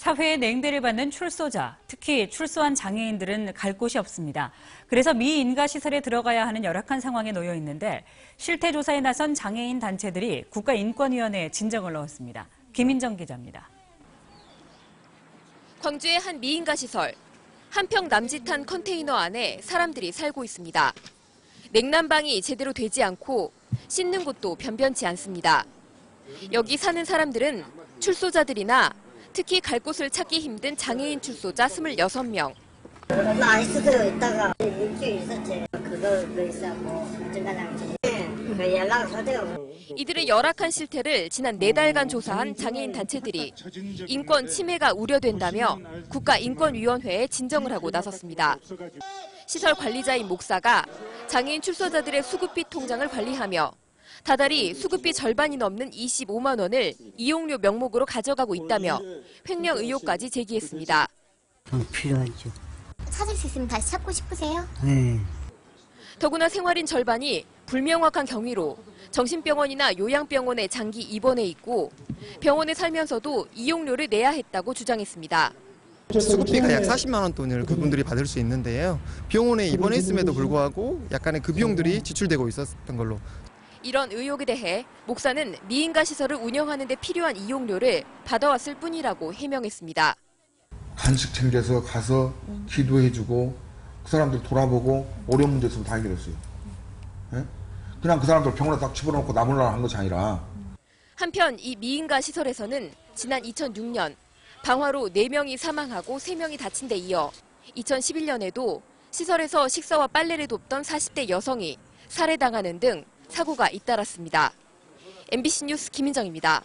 사회의 냉대를 받는 출소자, 특히 출소한 장애인들은 갈 곳이 없습니다. 그래서 미인가 시설에 들어가야 하는 열악한 상황에 놓여 있는데 실태 조사에 나선 장애인 단체들이 국가인권위원회에 진정을 넣었습니다. 김인정 기자입니다. 광주의 한 미인가 시설. 한평 남짓한 컨테이너 안에 사람들이 살고 있습니다. 냉난방이 제대로 되지 않고 씻는 곳도 변변치 않습니다. 여기 사는 사람들은 출소자들이나 특히 갈 곳을 찾기 힘든 장애인 출소자 26명. 아이스도 있다가 일주일 있었지. 그거 그래서 뭐 중간에 그 연락 하대요. 이들의 열악한 실태를 지난 네 달간 조사한 장애인 단체들이 인권 침해가 우려된다며 국가인권위원회에 진정을 하고 나섰습니다. 시설 관리자인 목사가 장애인 출소자들의 수급비 통장을 관리하며 다달이 수급비 절반이 넘는 25만 원을 이용료 명목으로 가져가고 있다며 횡령 의혹까지 제기했습니다. 좀 필요하죠. 찾을 수 있으면 다시 찾고 싶으세요? 네. 더구나 생활인 절반이 불명확한 경위로 정신병원이나 요양병원에 장기 입원해 있고 병원에 살면서도 이용료를 내야 했다고 주장했습니다. 수급비가 약 40만 원 돈을 그분들이 받을 수 있는데요. 병원에 입원했음에도 불구하고 약간의 그 비용들이 지출되고 있었던 걸로 이런 의혹에 대해 목사는 미인가 시설을 운영하는 데 필요한 이용료를 받아왔을 뿐이라고 해명했습니다. 간식 챙겨서 가서 기도해주고 그 사람들 돌아보고 어려운 문제 있으면 다 해결했어요. 예? 그냥 그 사람들 병원에 딱 집어넣고 나물라 한 것이 아니라 한편 이 미인가 시설에서는 지난 2006년 방화로 4명이 사망하고 3명이 다친 데 이어 2011년에도 시설에서 식사와 빨래를 돕던 40대 여성이 살해당하는 등 사고가 잇따랐습니다. MBC 뉴스 김인정입니다.